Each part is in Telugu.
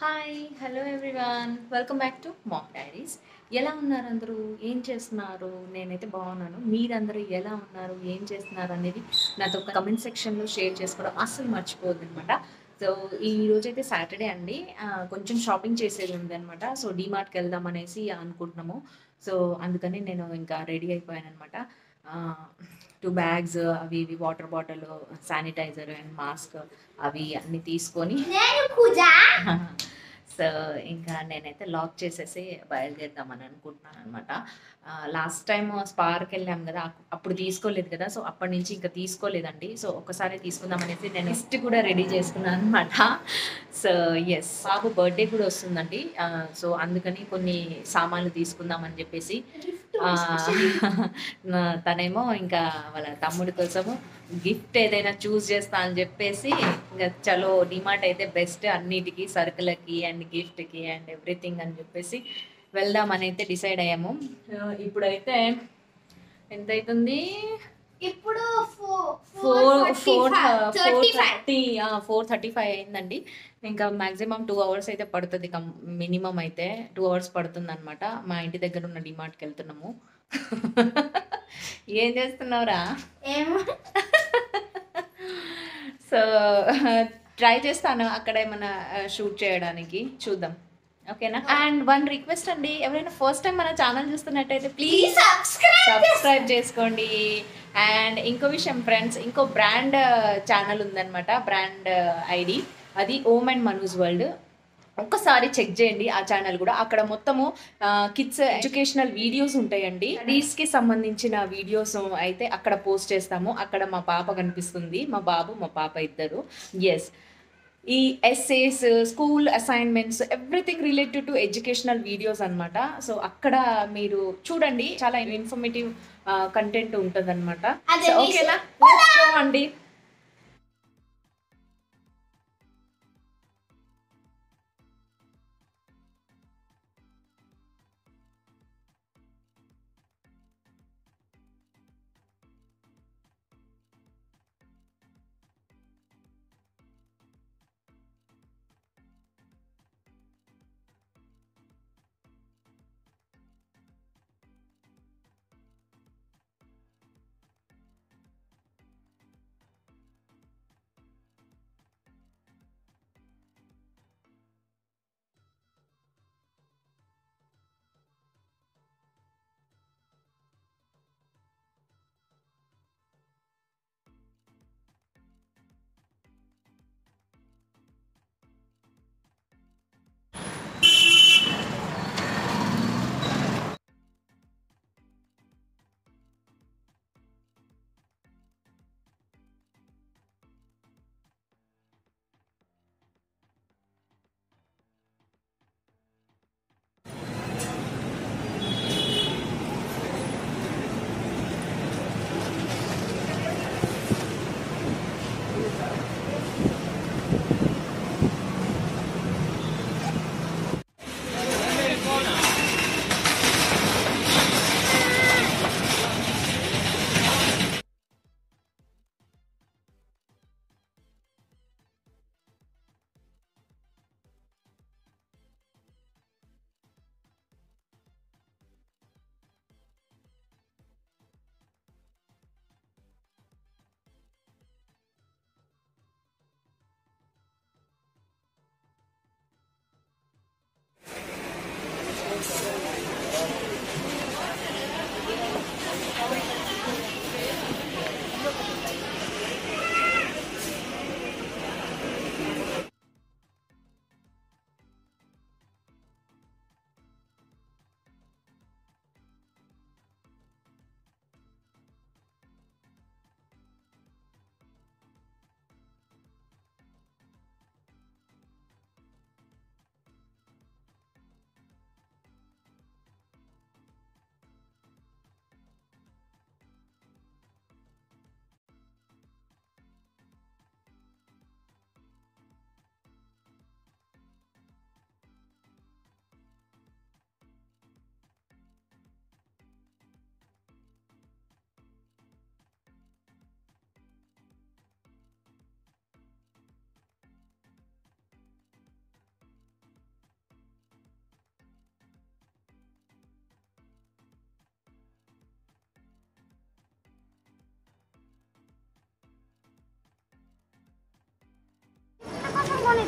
Hi hello everyone welcome back to mock diaries ఎలా ఉన్నారు అందరూ? ఏం చేస్తున్నారు? నేనైతే బాగున్నాను. మీరందరూ ఎలా ఉన్నారు? ఏం చేస్తున్నారు అనేది నాతో ఒక కమెంట్ సెక్షన్లో షేర్ చేసుకోవడం అస్సలు మర్చిపోవద్దు అనమాట సో ఈ రోజైతే సాటర్డే అండి. కొంచెం షాపింగ్ చేసేది ఉంది అనమాట సో డీమార్ట్కి వెళ్దాం అనేసి అనుకుంటున్నాము. సో అందుకని నేను ఇంకా రెడీ అయిపోయాను అనమాట టూ బ్యాగ్స్ అవి ఇవి water bottle sanitiser and mask అవి అన్ని తీసుకొని సో ఇంకా నేనైతే లాక్ చేసేసి బయలుదేరుదామని అనుకుంటున్నాను అనమాట లాస్ట్ టైం స్పార్క్ వెళ్ళాం కదా అప్పుడు తీసుకోలేదు కదా సో అప్పటి నుంచి ఇంకా తీసుకోలేదండి. సో ఒకసారి తీసుకుందాం అనేసి నేను లిస్ట్ కూడా రెడీ చేసుకున్నాను అనమాట సో ఎస్ బాబు బర్త్డే కూడా వస్తుందండి. సో అందుకని కొన్ని సామాన్లు తీసుకుందామని చెప్పేసి తనేమో ఇంకా వాళ్ళ తమ్ముడి కోసము గిఫ్ట్ ఏదైనా చూస్ చేస్తా అని చెప్పేసి ఇంకా చలో డిమార్ట్ అయితే బెస్ట్ అన్నిటికీ సరుకులకి అండ్ గిఫ్ట్కి అండ్ ఎవ్రీథింగ్ అని చెప్పేసి వెళ్దామని అయితే డిసైడ్ అయ్యాము. ఇప్పుడైతే ఎంత అవుతుంది ఇప్పుడు four four four thirty four thirty five. అయిందండి. ఇంకా మాక్సిమం టూ అవర్స్ అయితే పడుతుంది మినిమం అయితే టూ అవర్స్ పడుతుంది అనమాట మా ఇంటి దగ్గర ఉన్న డిమార్ట్కి వెళ్తున్నాము. ఏం చేస్తున్నావురా? సో ట్రై చేస్తాను అక్కడ ఏమైనా షూట్ చేయడానికి. చూద్దాం. ఓకేనా? అండ్ వన్ రిక్వెస్ట్ అండి ఎవరైనా ఫస్ట్ టైం మన ఛానల్ చూస్తున్నట్టయితే ప్లీజ్ సబ్స్క్రైబ్ చేసుకోండి. అండ్ ఇంకో విషయం ఫ్రెండ్స్ ఇంకో బ్రాండ్ ఛానల్ uh, ఉందన్నమాట బ్రాండ్ ఐడి uh, అది ఓమ్ అండ్ మనూజ్ వరల్డ్ ఒక్కసారి చెక్ చేయండి ఆ ఛానల్ కూడా. అక్కడ మొత్తము కిడ్స్ ఎడ్యుకేషనల్ వీడియోస్ ఉంటాయండి. స్టడీస్కి సంబంధించిన వీడియోస్ అయితే అక్కడ పోస్ట్ చేస్తాము. అక్కడ మా పాప కనిపిస్తుంది. మా బాబు మా పాప ఇద్దరు. S E essays school assignments everything related to educational videos అన్నమాట. సో అక్కడ మీరు చూడండి. చాలా ఇన్ఫర్మేటివ్ కంటెంట్ ఉంటుంది అనమాట ఓకేనా అండి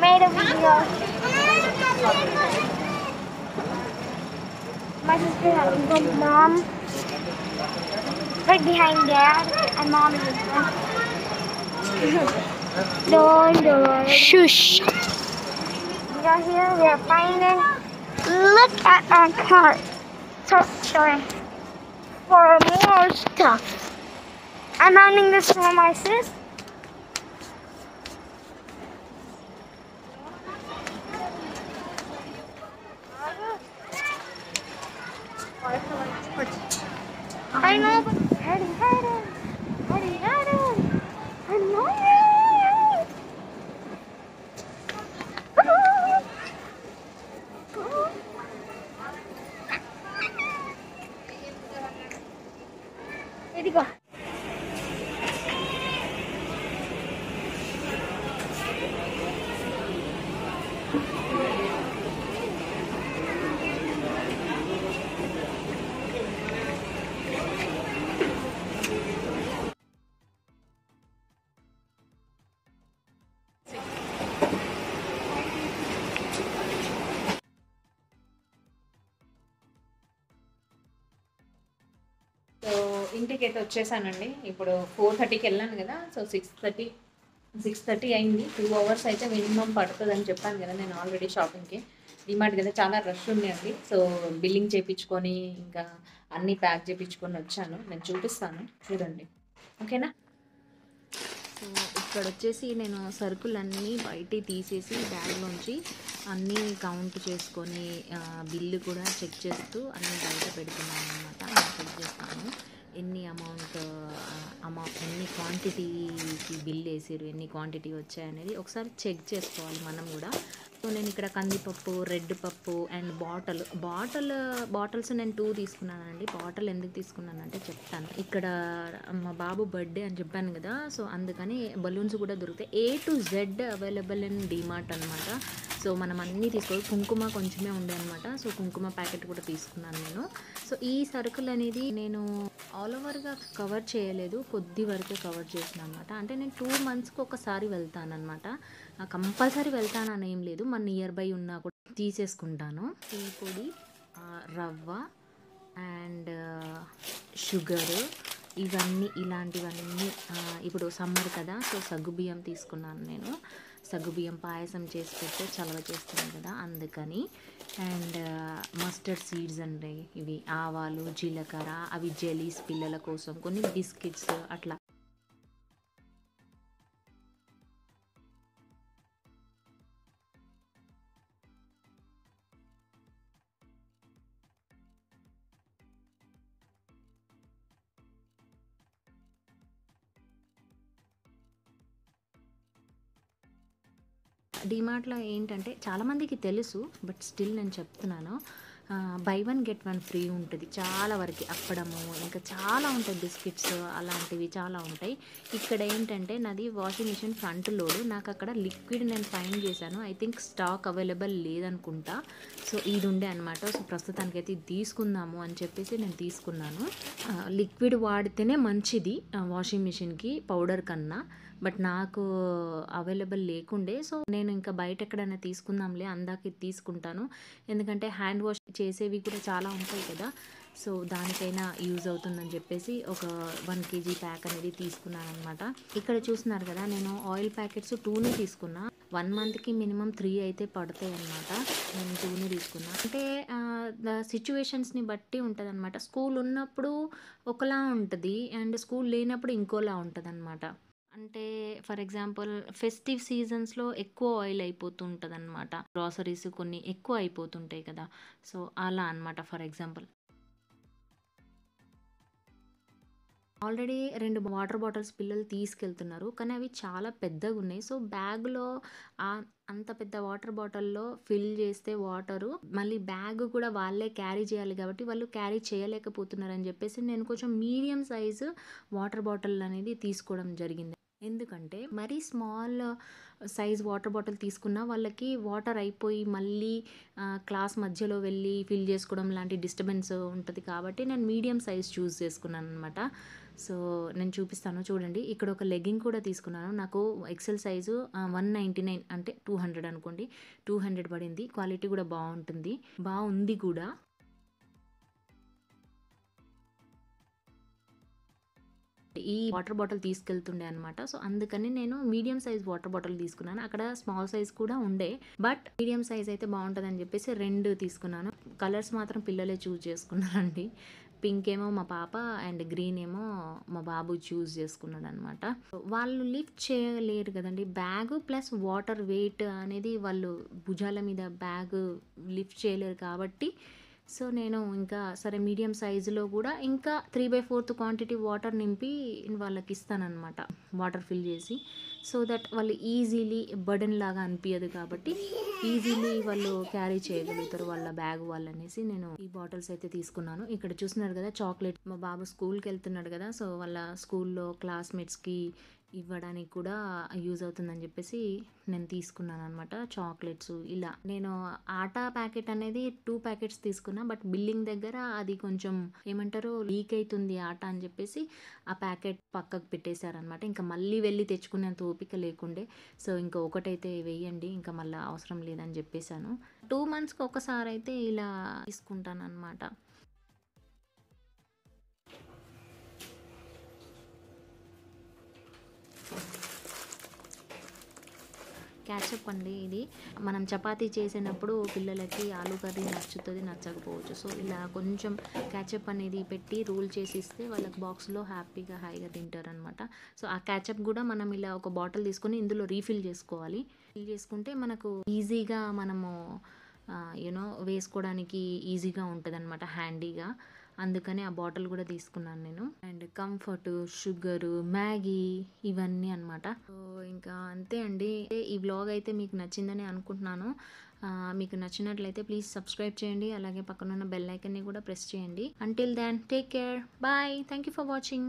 Made a video. My sister go mom. Right behind dad. And mom is in. Don't do. Shush. We are here. We are finding. Look at our cart. So, sorry. For more stuff. I'm running this for my sis. ఇంటికి అయితే వచ్చేసానండి. ఇప్పుడు ఫోర్ థర్టీకి వెళ్ళాను కదా so six thirty six thirty అయింది. టూ అవర్స్ అయితే మినిమం పడుతుంది అని చెప్పాను కదా నేను ఆల్రెడీ షాపింగ్కి. డిమార్ట్ కదా చాలా రష్ ఉన్నాయండి సో బిల్లింగ్ చేయించుకొని ఇంకా అన్నీ ప్యాక్ చేయించుకొని వచ్చాను. నేను చూపిస్తాను చూడండి. ఓకేనా? ఇక్కడ వచ్చేసి నేను సరుకులన్నీ బయట తీసేసి బ్యాగ్లోంచి అన్నీ కౌంట్ చేసుకొని బిల్లు కూడా చెక్ చేస్తూ అన్నీ బయట పెడుతున్నాను అనమాట చెక్ చేస్తాను. ఎన్ని అమౌంట్ అమౌ ఎన్ని క్వాంటిటీకి బిల్ వేసారు ఎన్ని క్వాంటిటీ వచ్చాయనేది ఒకసారి చెక్ చేసుకోవాలి మనం కూడా. సో నేను ఇక్కడ కందిపప్పు రెడ్ పప్పు అండ్ బాటిల్. బాటిల్ బాటిల్స్ నేను టూ తీసుకున్నానండి. బాటిల్ ఎందుకు తీసుకున్నానంటే చెప్తాను. ఇక్కడ మా బాబు బర్త్డే అని చెప్పాను కదా సో అందుకని బలూన్స్ కూడా దొరుకుతాయి. A to Z available in DMart అనమాట సో మనం అన్నీ తీసుకోవాలి. కుంకుమ కొంచెమే ఉండే అనమాట సో కుంకుమ ప్యాకెట్ కూడా తీసుకున్నాను నేను. సో ఈ సరుకులు అనేది నేను ఆల్ ఓవర్గా కవర్ చేయలేదు. కొద్ది వరకే కవర్ చేసిన అనమాట అంటే నేను టూ మంత్స్కి ఒకసారి వెళ్తాను అనమాట కంపల్సరీ వెళ్తానని ఏం లేదు. మన నియర్ బై ఉన్నా కూడా తీసేసుకుంటాను. టీ పొడి రవ్వ అండ్ షుగర్ ఇవన్నీ ఇలాంటివన్నీ ఇప్పుడు సమ్మర్ కదా సో సగ్గుబియ్యం తీసుకున్నాను నేను. సగ్గుబియ్యం పాయసం చేసి పెడితే చలవ చేస్తుంది కదా అందుకని. అండ్ మస్టర్డ్ సీడ్స్ అండి ఇవి ఆవాలు జీలకర్ర అవి జెలీస్ పిల్లల కోసం కొన్ని బిస్కెట్స్ అట్లా. డిమార్ట్లో ఏంటంటే చాలామందికి తెలుసు బట్ స్టిల్ నేను చెప్తున్నాను. Buy one get one free ఉంటుంది. చాలా వరకు అప్పడము ఇంకా చాలా ఉంటాయి బిస్కెట్స్ అలాంటివి చాలా ఉంటాయి. ఇక్కడ ఏంటంటే నాది వాషింగ్ మిషన్ ఫ్రంట్ లోడ్. నాకు అక్కడ లిక్విడ్ నేను ఫైన్ చేశాను. ఐ థింక్ స్టాక్ అవైలబుల్ లేదనుకుంటా. సో ఇది ఉండే అనమాట సో ప్రస్తుతానికి అయితే ఇది తీసుకుందాము అని చెప్పేసి నేను తీసుకున్నాను. లిక్విడ్ వాడితేనే మంచిది వాషింగ్ మిషన్కి పౌడర్ కన్నా. బట్ నాకు అవైలబుల్ లేకుండే సో నేను ఇంకా బయట ఎక్కడైనా తీసుకుందాంలే అందాక తీసుకుంటాను. ఎందుకంటే హ్యాండ్ వాష్ చేసేవి కూడా చాలా ఉంటాయి కదా సో దానికైనా యూజ్ అవుతుందని చెప్పేసి ఒక వన్ కేజీ ప్యాక్ అనేది తీసుకున్నాను అనమాట ఇక్కడ చూస్తున్నారు కదా నేను ఆయిల్ ప్యాకెట్స్ టూనే తీసుకున్నా. వన్ మంత్కి మినిమం త్రీ అయితే పడతాయి అనమాట నేను టూనే తీసుకున్నా. అంటే సిచ్యువేషన్స్ని బట్టి ఉంటుంది అనమాట స్కూల్ ఉన్నప్పుడు ఒకలా ఉంటుంది అండ్ స్కూల్ లేనప్పుడు ఇంకోలా ఉంటుంది అనమాట అంటే ఫర్ ఎగ్జాంపుల్ ఫెస్టివ్ సీజన్స్లో ఎక్కువ ఆయిల్ అయిపోతుంటుంది అనమాట గ్రాసరీస్ కొన్ని ఎక్కువ అయిపోతుంటాయి కదా. సో అలా అనమాట ఫర్ ఎగ్జాంపుల్. ఆల్రెడీ రెండు వాటర్ బాటిల్స్ పిల్లలు తీసుకెళ్తున్నారు. కానీ అవి చాలా పెద్దగా ఉన్నాయి. సో బ్యాగ్లో అంత పెద్ద వాటర్ బాటిల్లో ఫిల్ చేస్తే వాటరు మళ్ళీ బ్యాగ్ కూడా వాళ్ళే క్యారీ చేయాలి కాబట్టి వాళ్ళు క్యారీ చేయలేకపోతున్నారు అని చెప్పేసి నేను కొంచెం మీడియం సైజు వాటర్ బాటిల్ అనేది తీసుకోవడం జరిగింది. ఎందుకంటే మరీ స్మాల్ సైజ్ వాటర్ బాటిల్ తీసుకున్న వాళ్ళకి వాటర్ అయిపోయి మళ్ళీ క్లాస్ మధ్యలో వెళ్ళి ఫిల్ చేసుకోవడం లాంటి డిస్టర్బెన్స్ ఉంటుంది కాబట్టి నేను మీడియం సైజ్ చూస్ చేసుకున్నాను అనమాట సో నేను చూపిస్తాను చూడండి. ఇక్కడ ఒక లెగ్గింగ్ కూడా తీసుకున్నాను. నాకు XL size one ninety nine అంటే టూ హండ్రెడ్ అనుకోండి. టూ హండ్రెడ్ పడింది. క్వాలిటీ కూడా బాగుంటుంది. బాగుంది కూడా. ఈ వాటర్ బాటిల్ తీసుకెళ్తుండే అనమాట సో అందుకని నేను మీడియం సైజ్ వాటర్ బాటిల్ తీసుకున్నాను. అక్కడ స్మాల్ సైజ్ కూడా ఉండే. బట్ మీడియం సైజ్ అయితే బాగుంటుంది అని చెప్పేసి రెండు తీసుకున్నాను. కలర్స్ మాత్రం పిల్లలే చూస్ చేసుకున్నారండి. పింక్ ఏమో మా పాప అండ్ గ్రీన్ ఏమో మా బాబు చూస్ చేసుకున్నాడు అనమాట వాళ్ళు లిఫ్ట్ చేయలేరు కదండి. బ్యాగ్ ప్లస్ వాటర్ వెయిట్ అనేది వాళ్ళు భుజాల మీద బ్యాగ్ లిఫ్ట్ చేయలేరు కాబట్టి సో నేను ఇంకా సరే మీడియం సైజులో కూడా ఇంకా three by fourth quantity water నింపి వాళ్ళకి ఇస్తానన్నమాట వాటర్ ఫిల్ చేసి. సో దట్ వాళ్ళు ఈజీలీ బర్డెన్ లాగా అనిపించదు కాబట్టి ఈజీలీ వాళ్ళు క్యారీ చేయగలుగుతారు వాళ్ళ బ్యాగ్ వాళ్ళు అనేసి నేను ఈ బాటిల్స్ అయితే తీసుకున్నాను. ఇక్కడ చూస్తున్నారు కదా చాక్లెట్ మా బాబు స్కూల్కి వెళ్తున్నాడు కదా సో వాళ్ళ స్కూల్లో క్లాస్మేట్స్కి ఇవ్వడానికి కూడా యూజ్ అవుతుందని చెప్పేసి నేను తీసుకున్నాను అనమాట చాక్లెట్స్ ఇలా. నేను ఆటా ప్యాకెట్ అనేది టూ ప్యాకెట్స్ తీసుకున్నా బట్ బిల్లింగ్ దగ్గర అది కొంచెం ఏమంటారు లీక్ అవుతుంది ఆట అని చెప్పేసి ఆ ప్యాకెట్ పక్కకు పెట్టేశారనమాట ఇంకా మళ్ళీ వెళ్ళి తెచ్చుకునేంత ఓపిక లేకుండే. సో ఇంకా ఒకటైతే వేయండి ఇంకా మళ్ళీ అవసరం లేదని చెప్పేశాను. టూ మంత్స్కి ఒకసారి అయితే ఇలా తీసుకుంటాను అనమాట క్యాచప్ అండి ఇది. మనం చపాతీ చేసినప్పుడు పిల్లలకి ఆలు కర్రీ నచ్చుతుంది నచ్చకపోవచ్చు. సో ఇలా కొంచెం క్యాచప్ అనేది పెట్టి రోల్ చేసి ఇస్తే వాళ్ళకి బాక్స్లో హ్యాపీగా హాయిగా తింటారనమాట సో ఆ క్యాచప్ కూడా మనం ఇలా ఒక బాటిల్ తీసుకొని ఇందులో రీఫిల్ చేసుకోవాలి. ఫిల్ చేసుకుంటే మనకు ఈజీగా మనము యూనో వేసుకోవడానికి ఈజీగా ఉంటుంది అనమాట హ్యాండీగా. అందుకని ఆ బాటిల్ కూడా తీసుకున్నాను నేను. అండ్ కంఫర్ట్ షుగరు మ్యాగీ ఇవన్నీ అనమాట సో ఇంకా అంతే అండి. ఈ వ్లాగ్ అయితే మీకు నచ్చిందని అనుకుంటున్నాను. మీకు నచ్చినట్లయితే ప్లీజ్ సబ్స్క్రైబ్ చేయండి. అలాగే పక్కనున్న బెల్ ఐకన్ని కూడా ప్రెస్ చేయండి. Until then take care bye thank you for watching